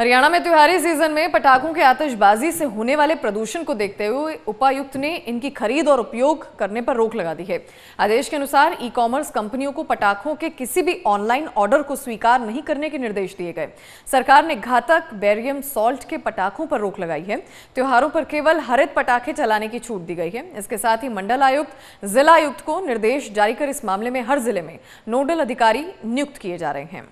हरियाणा में त्योहारी सीज़न में पटाखों के आतिशबाजी से होने वाले प्रदूषण को देखते हुए उपायुक्त ने इनकी खरीद और उपयोग करने पर रोक लगा दी है। आदेश के अनुसार ई कॉमर्स कंपनियों को पटाखों के किसी भी ऑनलाइन ऑर्डर को स्वीकार नहीं करने के निर्देश दिए गए। सरकार ने घातक बेरियम सॉल्ट के पटाखों पर रोक लगाई है। त्योहारों पर केवल हरित पटाखे चलाने की छूट दी गई है। इसके साथ ही मंडल आयुक्त, जिला आयुक्त को निर्देश जारी कर इस मामले में हर ज़िले में नोडल अधिकारी नियुक्त किए जा रहे हैं।